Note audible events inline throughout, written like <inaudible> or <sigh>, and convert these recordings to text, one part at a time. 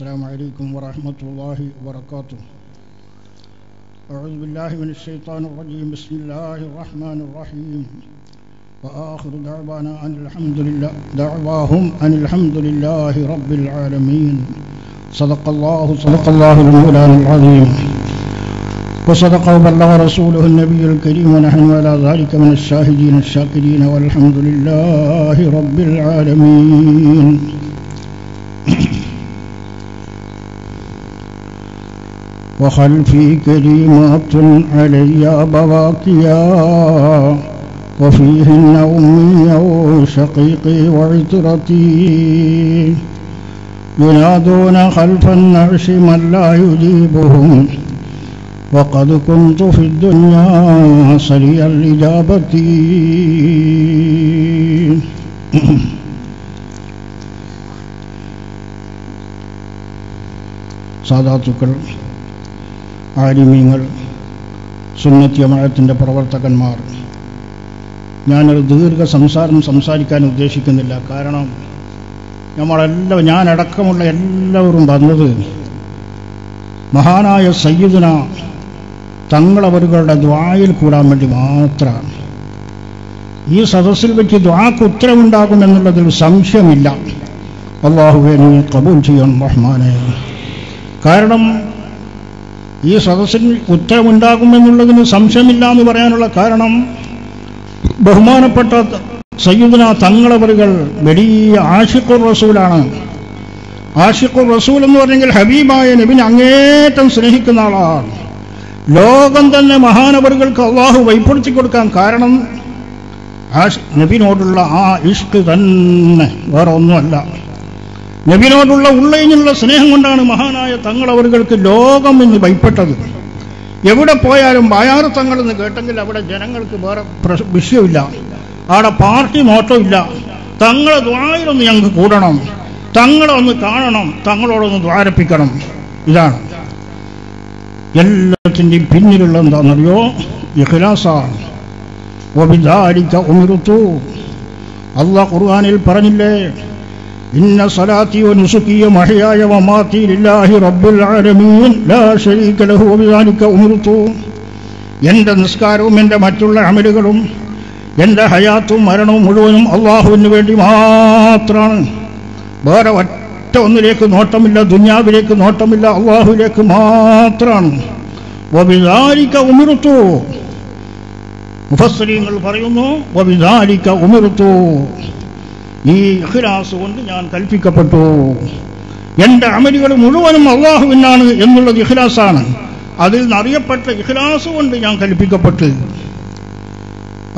السلام عليكم ورحمة الله وبركاته. أعوذ بالله من الشيطان الرجيم. بسم الله الرحمن الرحيم. وآخر دعوانا أن الحمد لله دعواهم أن الحمد لله رب العالمين. صدق الله صدق الله المولان العظيم. وصدق وبلغ رسوله النبي الكريم. ونحن على ذلك من الشاهدين الشاكرين. والحمد لله رب العالمين. وخلفي كريمات علي بواكيا وفيهن أمي وشقيقي وعترتي ينادون خلف النعش من لا يجيبهم وقد كنت في الدنيا صلي الإجابة <clears throat> സാധാത്തുക്കൾ ആലിമീങ്ങൾ സുന്നത്യമായത്തിന്റെ പ്രവർത്തകന്മാർ. ഞാനൊരു ദീർഘ സംസാരം സംസാരിക്കാൻ ഉദ്ദേശിക്കുന്നില്ല. കാരണം നമ്മളെല്ലാം ഞാനടക്കമുള്ള എല്ലാവരും വന്നത് മഹാനായ സയ്യിദിന തങ്ങളവരുകളുടെ ദ്വായിൽ കൂടാൻ വേണ്ടി മാത്രമാണ്. ഈ സദസ്സിൽ വെച്ച് ദ്വാക്ക് ഉത്തരവുണ്ടാകുമെന്നുള്ളതിൽ സംശയമില്ല. അള്ളാഹുവെ നീ കബൂൽ ചെയ്യണം റഹ്മാനെ. കാരണം ഈ സദസ്സിൽ കുറ്റമുണ്ടാകുമെന്നുള്ളതിന് സംശയമില്ല എന്ന് പറയാനുള്ള കാരണം ബഹുമാനപ്പെട്ട സയ്യുദന തങ്ങളവറുകൾ വലിയ ആഷിഖുർ റസൂലാണ്. ആഷിഖുർ റസൂൽ എന്ന് പറഞ്ഞെങ്കിൽ ഹബീബായ നബിനെ അങ്ങേറ്റം സ്നേഹിക്കുന്ന ആളാണ്. ലോകം തന്നെ മഹാനവറുകൾക്ക് അള്ളാഹു വൈപ്പെടുത്തി കൊടുക്കാൻ കാരണം നബിനോടുള്ള ആ ഇഷ്ക് തന്നെ. വേറെ ഒന്നുമല്ല നബിനോടുള്ള ഉള്ളതിനുള്ള സ്നേഹം കൊണ്ടാണ് മഹാനായ തങ്ങളവറുകൾക്ക് ലോകം എന്ന് ഭയപ്പെട്ടത്. എവിടെ പോയാലും ബായാറ് തങ്ങളെന്ന് കേട്ടെങ്കിൽ അവിടെ ജനങ്ങൾക്ക് വേറെ വിഷയമില്ല. അവിടെ പാർട്ടി ഇല്ല തങ്ങളെ ദ്വാരൊന്ന് ഞങ്ങൾക്ക് കൂടണം. തങ്ങളെ ഒന്ന് കാണണം. തങ്ങളോടൊന്ന് ദ്വാരപ്പിക്കണം. ഇതാണ്. എല്ലാത്തിന്റെയും പിന്നിലുള്ള എന്താണെന്നറിയോ? ഇഖ്ലാസാണ്. ഒബിദാരിക്ക ഉമിർത്തു അള്ളാഹ് ഖുർആാനിൽ പറഞ്ഞില്ലേ? ഇന്ന സലാത്തി ونسكي മഹയായ വമാത്തി لله റബ്ബിൽ ആലമീൻ. ലാ ശരീക ലഹു വബിദാലിക ഉമിറുത്തു എന്റെ നിസ്കാരവും എന്റെ മറ്റുള്ള അമലുകളും എന്റെ ഹയാത്തും മരണവും മുഴുവനും അള്ളാഹുവിന് വേണ്ടി മാത്രമാണ് വേറെ ഒറ്റ ഒന്നിലേക്ക് നോട്ടമില്ല ദുന്യാവിലേക്ക് നോട്ടമില്ല അള്ളാഹുവിലേക്ക് മാത്രമാണ് വബിദാലിക ഉമിർത്തു. മുഫസ്സരീങ്ങൾ പറയുന്നു വബിദാലിക ഉമിറുത്തു ഈ അഖിലാസ് കൊണ്ട് ഞാൻ കൽപ്പിക്കപ്പെട്ടു. എന്റെ അമലുകൾ മുഴുവനും അള്ളാഹുവിനാണ് എന്നുള്ളത് ഇഖ്ലാസാണ്. അതിൽ നിന്നറിയപ്പെട്ട ഇഖ്ലാസ് കൊണ്ട് ഞാൻ കൽപ്പിക്കപ്പെട്ട്.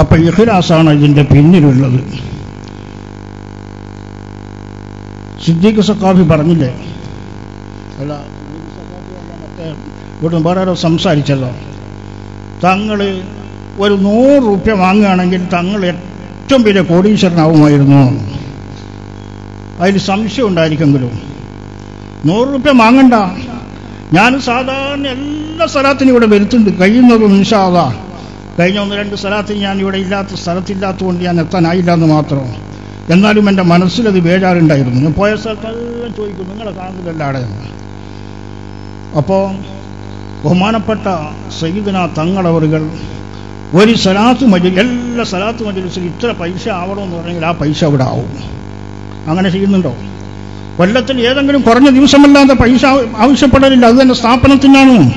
അപ്പൊ ഇഖ്ലാസാണ് ഇതിന്റെ പിന്നിലുള്ളത്. സിദ്ദീഖ് സക്കാഫി പറഞ്ഞില്ലേ? അല്ല ഇവിടുന്ന് വേറെ സംസാരിച്ചല്ലോ തങ്ങൾ ഒരു നൂറ് റുപ്യ വാങ്ങുകയാണെങ്കിൽ തങ്ങൾ ഏറ്റവും വലിയ കോടീശ്വരനാവുമായിരുന്നു. അതിൽ സംശയം ഉണ്ടായിരിക്കെങ്കിലും നൂറ് റുപ്യ വാങ്ങണ്ട. ഞാൻ സാധാരണ എല്ലാ സ്ഥലത്തിനും ഇവിടെ വരുത്തുന്നുണ്ട് കഴിയുന്നതും നിഷാദ കഴിഞ്ഞ ഒന്ന് രണ്ട് സ്ഥലത്തിന് ഞാൻ ഇവിടെ ഇല്ലാത്ത സ്ഥലത്തില്ലാത്തതുകൊണ്ട് ഞാൻ എത്താനായില്ല എന്ന് മാത്രം. എന്നാലും എന്റെ മനസ്സിലത് ബേജാറുണ്ടായിരുന്നു ഞാൻ പോയ സ്ഥലത്തെല്ലാം ചോദിക്കും നിങ്ങളെ കാണുന്നില്ല അവിടെ അപ്പോൾ ബഹുമാനപ്പെട്ട സയ്യിദിന തങ്ങളവറുകൾ ഒരു സലാത്ത് മജു എല്ലാ സലാത്ത് മജലിസിൽ ഇത്ര പൈസ ആവണമെന്ന് പറഞ്ഞെങ്കിൽ ആ പൈസ അവിടെ ആവും. അങ്ങനെ ചെയ്യുന്നുണ്ടോ? കൊല്ലത്തിൽ ഏതെങ്കിലും കുറഞ്ഞ ദിവസമല്ലാതെ പൈസ ആവശ്യപ്പെടലില്ല. അത് തന്നെ സ്ഥാപനത്തിനാണ്.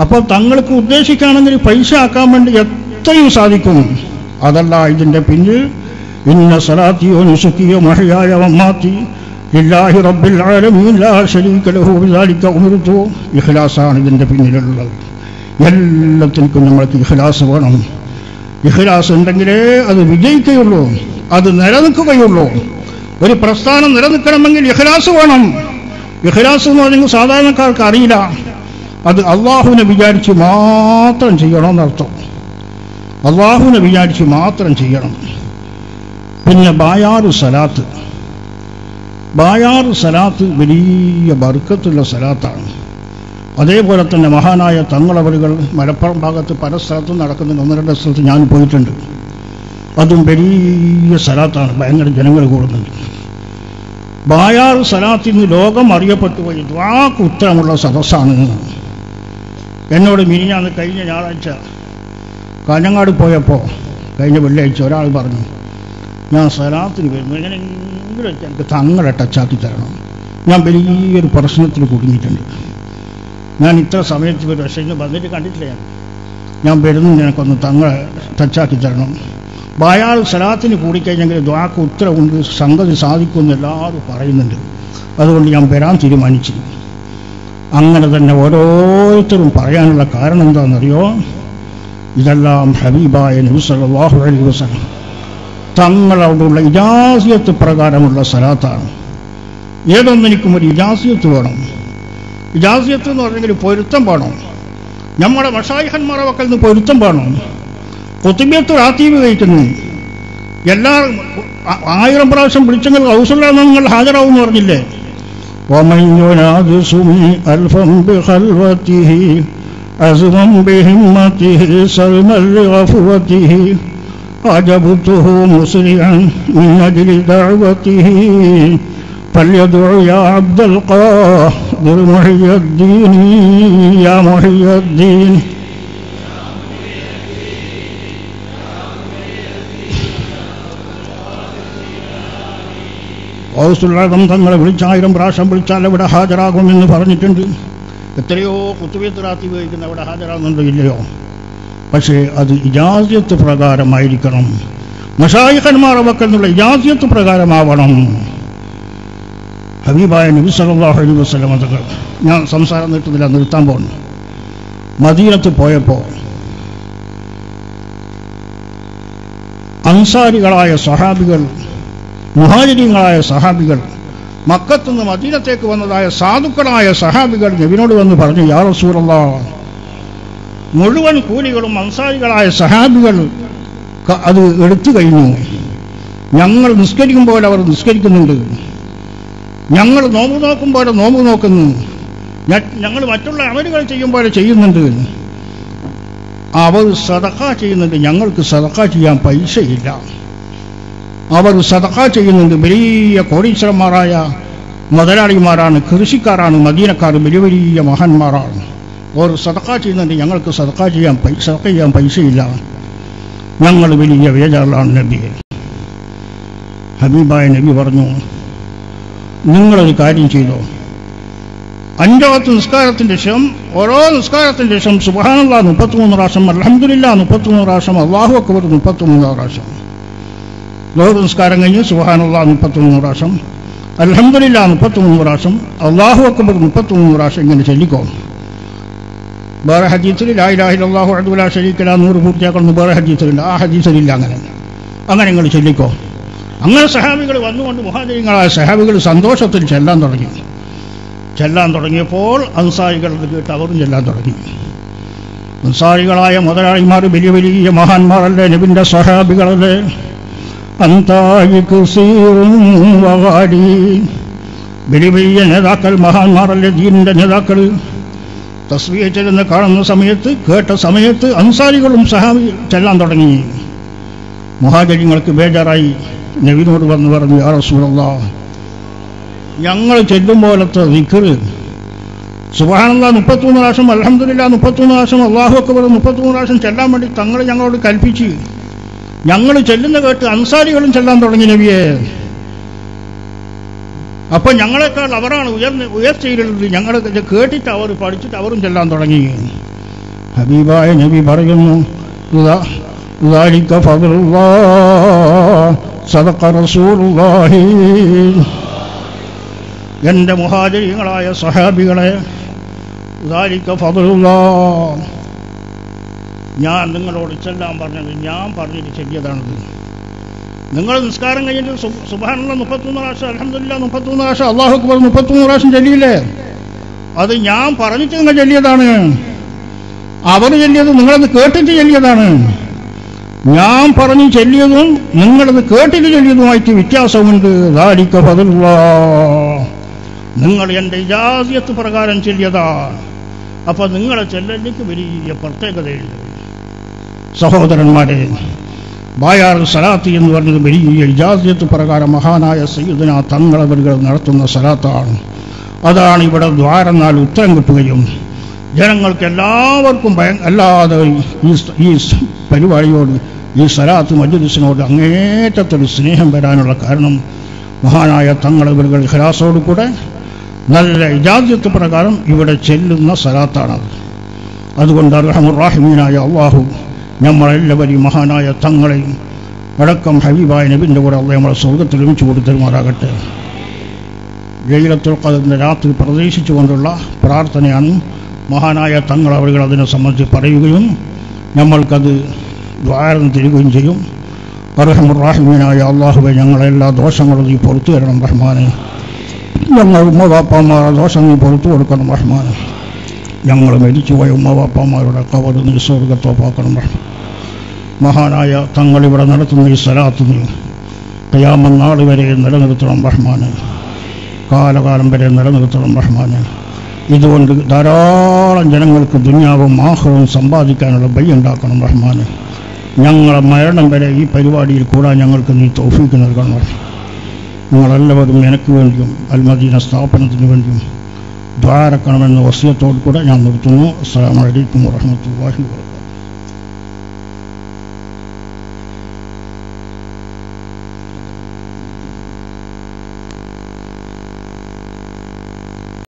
അപ്പോൾ തങ്ങൾക്ക് ഉദ്ദേശിക്കുകയാണെങ്കിൽ പൈസ ആക്കാൻ വേണ്ടി എത്രയും സാധിക്കും. അതല്ല ഇതിന്റെ പിന്നിൽ ഇന്ന സലാത്തിയോ നിസുക്കിയോ മഹയായ വമ്മാത്തി ഇല്ലാഹി റബ്ബിൽ ആലമീൻ ലാ ശരീക ലഹു ബിദാലിക ഇഖ്ലാസാണ് ഇതിന്റെ പിന്നിലുള്ളത്. എല്ലാത്തിനും നമ്മൾക്ക് ഇഖ്ലാസ് വേണം. ഇഖ്ലാസ് ഉണ്ടെങ്കിലേ അത് വിജയിക്കുകയുള്ളൂ അത് നിലനിൽക്കുകയുള്ളൂ. ഒരു പ്രസ്ഥാനം നിലനിൽക്കണമെങ്കിൽ ഇഖ്ലാസ് വേണം. ഇഖ്ലാസ് എന്ന് പറയുമ്പോൾ സാധാരണക്കാർക്ക് അറിയില്ല. അത് അള്ളാഹുവിനെ വിചാരിച്ച് മാത്രം ചെയ്യണമെന്നർത്ഥം അള്ളാഹുവിനെ വിചാരിച്ച് മാത്രം ചെയ്യണം. പിന്നെ ബായാറു സലാത്ത്. ബായാറു സലാത്ത് വലിയ ബർക്കത്തുള്ള സലാത്താണ്. അതേപോലെ തന്നെ മഹാനായ തങ്ങളവരുകൾ മലപ്പുറം ഭാഗത്ത് പല സ്ഥലത്തും നടക്കുന്നുണ്ട്. ഒന്ന് രണ്ട് സ്ഥലത്ത് ഞാൻ പോയിട്ടുണ്ട്. അതും വലിയ സ്ഥലത്താണ് ഭയങ്കര ജനങ്ങൾ കൂടുന്നുണ്ട്. ബായാർ സലാത്തിൽ നിന്ന് ലോകം അറിയപ്പെട്ടു പോയി. ദ്വാക്ക് ഉത്തരമുള്ള സദസ്സാണ്. എന്നോട് മിനിഞ്ഞാന്ന് കഴിഞ്ഞ ഞായറാഴ്ച കാഞ്ഞങ്ങാട് പോയപ്പോൾ കഴിഞ്ഞ വെള്ളിയാഴ്ച ഒരാൾ പറഞ്ഞു ഞാൻ സലാത്തിന് വരുന്നു. എങ്ങനെയെങ്കിലും എനിക്ക് തങ്ങളെ ടച്ചാക്കി തരണം. ഞാൻ വലിയൊരു പ്രശ്നത്തിൽ കുടുങ്ങിയിട്ടുണ്ട്. ഞാൻ ഇത്ര സമയത്ത് വരും പക്ഷേ വന്നിട്ട് കണ്ടിട്ടില്ല ഞാൻ. ഞാൻ വരുന്നു നിനക്കൊന്ന് തങ്ങളെ ടച്ചാക്കി തരണം. ബായാൾ സലാത്തിന് കൂടിക്കഴിഞ്ഞെങ്കിൽ ദ്വാക്ക് ഉത്തരവുണ്ട് സംഗതി സാധിക്കുമെന്ന് എല്ലാവരും പറയുന്നുണ്ട്. അതുകൊണ്ട് ഞാൻ വരാൻ തീരുമാനിച്ചു. അങ്ങനെ തന്നെ ഓരോരുത്തരും പറയാനുള്ള കാരണം എന്താണെന്നറിയോ? ഇതെല്ലാം ഹബീബായ നബി സല്ലല്ലാഹു അലൈഹി വസല്ലം തങ്ങളവിടെയുള്ള ഇജാസിയത്ത് പ്രകാരമുള്ള സലാത്താണ്. ഏതൊന്നെനിക്കും ഒരു ഇജാസിയത്ത് വേണം. ഇജാസിയത്ത് എന്ന് പറഞ്ഞെങ്കിൽ പൊരുത്തം വേണം നമ്മുടെ മഷായിഹന്മാരെ വക്കൽ നിന്ന് പൊരുത്തം വേണം കുത്തുബിയത്ത് റാത്തീവ് കഴിക്കുന്നു എല്ലാ ആ- ആയിരം പ്രാവശ്യം വിളിച്ചെങ്കിൽ ഹൗസുള്ള നിങ്ങൾ ഹാജരാവും എന്ന് പറഞ്ഞില്ലേ ومن ينادسني ألفا بخلوته عزما بهمته سلما لغفوته عجبته مسرعا من أجل دعوته فليدع يا عبد القادر محي الدين يا محي الدين ഔസുല്ലാദം തങ്ങളെ വിളിച്ചായിരം പ്രാവശ്യം വിളിച്ചാൽ അവിടെ ഹാജരാകുമെന്ന് പറഞ്ഞിട്ടുണ്ട് എത്രയോ കുത്തുവീത്തറാത്തി ഉപയോഗിക്കുന്ന അവിടെ ഹാജരാകുന്നുണ്ടോ ഇല്ലയോ പക്ഷേ അത് ഇജാസ്യത്ത് പ്രകാരമായിരിക്കണം മഷായിഖന്മാർ അവക്കെന്നുള്ള ഇജാസ്യത്ത് പ്രകാരമാവണം ഹബീബായ നബി സല്ലല്ലാഹു അലൈഹി വസ്ലം അതുകൾ ഞാൻ സംസാരം നീട്ടുന്നില്ല നിർത്താൻ പോകുന്നു. മദീനത്ത് പോയപ്പോൾ അൻസാരികളായ സഹാബികൾ മുഹാജിരിങ്ങളായ സഹാബികൾ മക്കത്തുനിന്ന് മദീനത്തേക്ക് വന്നതായ സാധുക്കളായ സഹാബികൾ നബിനോട് വന്ന് പറഞ്ഞു യാ റസൂറല്ല മുഴുവൻ കൂലികളും അൻസാരികളായ സഹാബികൾ അത് എടുത്തു കഴിഞ്ഞു. ഞങ്ങൾ നിസ്കരിക്കുമ്പോൾ അവർ നിസ്കരിക്കുന്നുണ്ട്. ഞങ്ങൾ നോമ്പ് നോക്കുമ്പോൾ നോമ്പ് നോക്കുന്നു. ഞങ്ങൾ മറ്റുള്ള അമലുകൾ ചെയ്യുമ്പോൾ ചെയ്യുന്നുണ്ട്. അവർ സദക്ക ചെയ്യുന്നുണ്ട്. ഞങ്ങൾക്ക് സദക്ക ചെയ്യാൻ പൈസയില്ല. അവർ സദക്ക ചെയ്യുന്നുണ്ട്. വലിയ കോടീശ്വരന്മാരായ മുതലാളിമാരാണ് കൃഷിക്കാരാണ് മദീനക്കാർ വലിയ വലിയ മഹാന്മാരാണ്. അവർ സദക്ക ചെയ്യുന്നുണ്ട്. ഞങ്ങൾക്ക് സദക്ക ചെയ്യാൻ പൈസ സദക്ക ചെയ്യാൻ പൈസയില്ല. ഞങ്ങൾ വലിയ വേജാറിലാണ് നബിയെ. ഹബീബായ നബി പറഞ്ഞു നിങ്ങളൊരു കാര്യം ചെയ്തോ. അഞ്ചാമത്തെ നിസ്കാരത്തിന്റെ ശേഷം ഓരോ നിസ്കാരത്തിന്റെ ശേഷം സുബാനുള്ള മുപ്പത്തിമൂന്ന് പ്രാവശ്യം അലഹമില്ല മുപ്പത്തിമൂന്ന് പ്രാവശ്യം അള്ളാഹു അക്ബർ മുപ്പത്തിമൂന്ന് പ്രാവശ്യം. ലോക നിസ്കാരം കഴിഞ്ഞ് സുബാനുള്ള മുപ്പത്തിമൂന്ന് പ്രാവശ്യം അലഹമില്ല മുപ്പത്തിമൂന്ന് പ്രാവശ്യം അള്ളാഹു അക്ബർ മുപ്പത്തിമൂന്ന് പ്രാവശ്യം ഇങ്ങനെ ചൊല്ലിക്കോ. വേറെ ഹദീസിൽ ലായിലാഹിൽ അള്ളാഹു അബ്ദുല ഷരീഖില നൂറ് പൂർത്തിയാക്കണം വേറെ ഹജീസിലില്ല ആ ഹജീസിലില്ല അങ്ങനെ. അങ്ങനെ നിങ്ങൾ ചൊല്ലിക്കോ. അങ്ങനെ സഹാബികൾ വന്നുകൊണ്ട് മുഹാജരിങ്ങളായ സഹാബികൾ സന്തോഷത്തിൽ ചെല്ലാൻ തുടങ്ങി. ചെല്ലാൻ തുടങ്ങിയപ്പോൾ അൻസാരികൾ കേട്ട് അവരും ചെല്ലാൻ തുടങ്ങി. അൻസാരികളായ മുതലാളിമാർ വലിയ വലിയ മഹാന്മാരല്ലേ നബിന്റെ സഹാബികളല്ലേ? അന്തായി കുസീറും വവാടി വലിയ വലിയ നേതാക്കൾ മഹാന്മാരല്ലേ ദീനിന്റെ നേതാക്കൾ? തസ്ബീഹ ചെല്ലുന്ന കാണുന്ന സമയത്ത് കേട്ട സമയത്ത് അൻസാരികളും സഹാബി ചെല്ലാൻ തുടങ്ങി. മുഹാജര്യങ്ങൾക്ക് ബേജാറായി. നബിനോട് വന്ന് പറഞ്ഞു യാ റസൂലല്ലാ ഞങ്ങൾ ചെല്ലും പോലത്തെ വിക്കറ് സുബാനല്ല മുപ്പത്തിമൂന്ന് പ്രാവശ്യം അലഹമില്ല മുപ്പത്തിമൂന്ന് പ്രാവശ്യം അള്ളാഹു അക്ബർ മുപ്പത്തിമൂന്ന് പ്രാവശ്യം ചെല്ലാൻ വേണ്ടി തങ്ങൾ ഞങ്ങളോട് കൽപ്പിച്ച് ഞങ്ങൾ ചെല്ലുന്ന കേട്ട് അൻസാരികളും ചെല്ലാൻ തുടങ്ങി നബിയെ അപ്പൊ ഞങ്ങളെക്കാൾ അവരാണ് ഉയർന്ന ഉയർച്ചയിലുള്ളത് ഞങ്ങളെ ഇത് കേട്ടിട്ട് അവർ പഠിച്ചിട്ട് അവരും ചെല്ലാൻ തുടങ്ങി ഹബീബായ നബി പറയുന്നു "ഇതാ- ذلك فضل الله സദക്ക റസൂറുള്ളാഹി എന്റെ മുഹാജരികളായ സഹാബികളെ ഉദാരിക്ക ഫതുലുള്ള ഞാൻ നിങ്ങളോട് ചെല്ലാൻ പറഞ്ഞത് ഞാൻ പറഞ്ഞിട്ട് ചെല്ലിയതാണത്. നിങ്ങൾ നിസ്കാരം കഴിഞ്ഞിട്ട് സുബാനുള്ള മുപ്പത്തൊന്ന് പ്രാവശ്യം അലഹമില്ല മുപ്പത്തൊന്ന് പ്രാവശ്യം അള്ളാഹു അക്ബർ മുപ്പത്തൊന്ന് പ്രാവശ്യം ചെല്ലിയില്ലേ? അത് ഞാൻ പറഞ്ഞിട്ട് നിങ്ങൾ ചെല്ലിയതാണ്. അവർ ചെല്ലിയത് നിങ്ങളത് കേട്ടിട്ട് ചെല്ലിയതാണ്. ഞാൻ പറഞ്ഞു ചൊല്ലിയതും നിങ്ങളത് കേട്ടിട്ട് ചൊല്ലിയതുമായിട്ട് വ്യത്യാസമുണ്ട്. ദാലിക്ക പതില്ല നിങ്ങൾ എന്റെ ജാതിയത്ത് പ്രകാരം ചെല്ലിയതാണ് അപ്പൊ നിങ്ങളെ ചൊല്ലലിക്ക് വലിയ പ്രത്യേകതയുണ്ട് സഹോദരന്മാരെ ബായാർ സലാത്തി എന്ന് പറഞ്ഞത് വലിയ ജാതിയത്ത് പ്രകാരം മഹാനായ സയ്യുദന തങ്ങളവരുകൾ നടത്തുന്ന സലാത്താണ്. അതാണ് ഇവിടെ ദ്വാരം നാല് ഉത്തരം കിട്ടുകയും ജനങ്ങൾക്ക് എല്ലാവർക്കും ഭയ അല്ലാതെ ഈ പരിപാടിയോട് ഈ സലാത്ത് മജുദിസിനോട് അങ്ങേറ്റത്തൊരു സ്നേഹം വരാനുള്ള കാരണം മഹാനായ തങ്ങളെ ഇവർ ഹരാസോട് കൂടെ നല്ല ഇജാദ്യത്വ പ്രകാരം ഇവിടെ ചെല്ലുന്ന സലാത്താണത്. അതുകൊണ്ട് അർഹമുറാഹിമീനായ അള്ളാഹു നമ്മളെല്ലാവരെയും മഹാനായ തങ്ങളെയും അടക്കം ഹബീബായ നബിന്റെ കൂടെ അള്ളാഹ് നമ്മളെ സ്വർഗത്തിൽ ഒരുമിച്ച് കൊടുത്തരുമാറാകട്ടെ ലൈലത്തുൽ ഖദറിന്റെ രാത്രി പ്രതീക്ഷിച്ചുകൊണ്ടുള്ള പ്രാർത്ഥനയാണ് മഹാനായ തങ്ങൾ അവർ അതിനെ സംബന്ധിച്ച് പറയുകയും നമ്മൾക്കത് ദ്വാരം തരികയും ചെയ്യും. അർഹമുറാഹിമീനായ അള്ളാഹുബെ ഞങ്ങളെല്ലാ ദോഷങ്ങളും നീ പുറത്തു തരണം റഹ്മാനെ. ഞങ്ങൾ ഉമ്മവാപ്പന്മാരുടെ ദോഷം നീ പുറത്തു കൊടുക്കണം റഹ്മാനെ. ഞങ്ങൾ മരിച്ചുപോയ ഉമ്മവാപ്പന്മാരുടെ കവർ നീ സ്വർഗത്തോപ്പാക്കണം റഹ്മാൻ മഹാനായ തങ്ങൾ ഇവിടെ നടത്തുന്ന ഈ സ്ഥലത്ത് നീ കയാമനാൾ വരെ നിലനിർത്തണം റഹ്മാന്. കാലകാലം വരെ നിലനിർത്തണം റഹ്മാന്. ഇതുകൊണ്ട് ധാരാളം ജനങ്ങൾക്ക് ദുന്യാവും ആഹ്റവും സമ്പാദിക്കാനുള്ള ബൈ ഉണ്ടാക്കണം റഹ്മാൻ ഞങ്ങളെ മരണം വരെ ഈ പരിപാടിയിൽ കൂടാൻ ഞങ്ങൾക്ക് നീ തോഫിക്ക് നൽകണം. നിങ്ങളെല്ലാവരും എനിക്ക് വേണ്ടിയും അൽമദീന സ്ഥാപനത്തിന് വേണ്ടിയും ദ്വാരക്കണമെന്ന വസ്യത്തോടു കൂടെ ഞാൻ നിർത്തുന്നു. അസ്സാം വലൈക്കും വാഹമത്തല്ലാഹി വാ